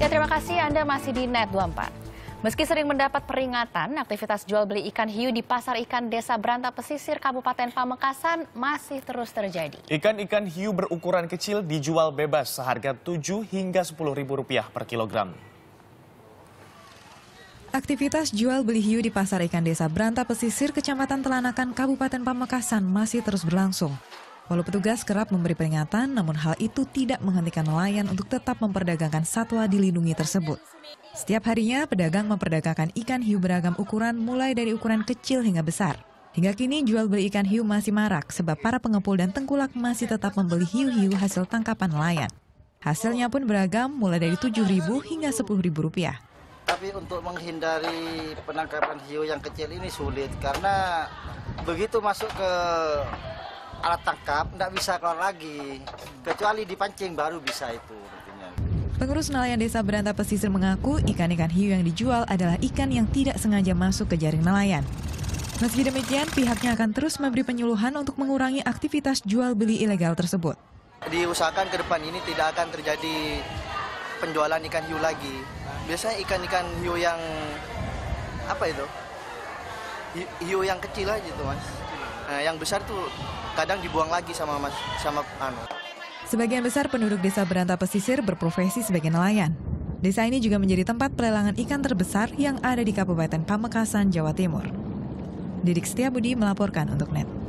Ya terima kasih Anda masih di Net 24. Meski sering mendapat peringatan, aktivitas jual beli ikan hiu di pasar ikan Desa Beranta Pesisir Kabupaten Pamekasan masih terus terjadi. Ikan-ikan hiu berukuran kecil dijual bebas seharga 7 hingga 10 ribu rupiah per kilogram. Aktivitas jual beli hiu di pasar ikan Desa Beranta Pesisir Kecamatan Telanakan Kabupaten Pamekasan masih terus berlangsung. Walau petugas kerap memberi peringatan, namun hal itu tidak menghentikan nelayan untuk tetap memperdagangkan satwa dilindungi tersebut. Setiap harinya, pedagang memperdagangkan ikan hiu beragam ukuran mulai dari ukuran kecil hingga besar. Hingga kini jual beli ikan hiu masih marak sebab para pengepul dan tengkulak masih tetap membeli hiu-hiu hasil tangkapan nelayan. Hasilnya pun beragam mulai dari Rp7.000 hingga Rp10.000 rupiah. Tapi untuk menghindari penangkapan hiu yang kecil ini sulit karena begitu masuk ke alat tangkap tidak bisa keluar lagi kecuali dipancing baru bisa itu Pengurus nelayan desa Beranta Pesisir mengaku ikan-ikan hiu yang dijual adalah ikan yang tidak sengaja masuk ke jaring nelayan. Meski demikian, pihaknya akan terus memberi penyuluhan untuk mengurangi aktivitas jual beli ilegal tersebut. Diusahakan ke depan ini tidak akan terjadi penjualan ikan hiu lagi. Biasanya ikan-ikan hiu yang apa itu? Hiu yang kecil aja tuh mas. Nah, yang besar tuh kadang dibuang lagi sama mas sama anu. Sebagian besar penduduk desa Beranta Pesisir berprofesi sebagai nelayan. Desa ini juga menjadi tempat pelelangan ikan terbesar yang ada di Kabupaten Pamekasan, Jawa Timur. Didik Setiabudi melaporkan untuk NET.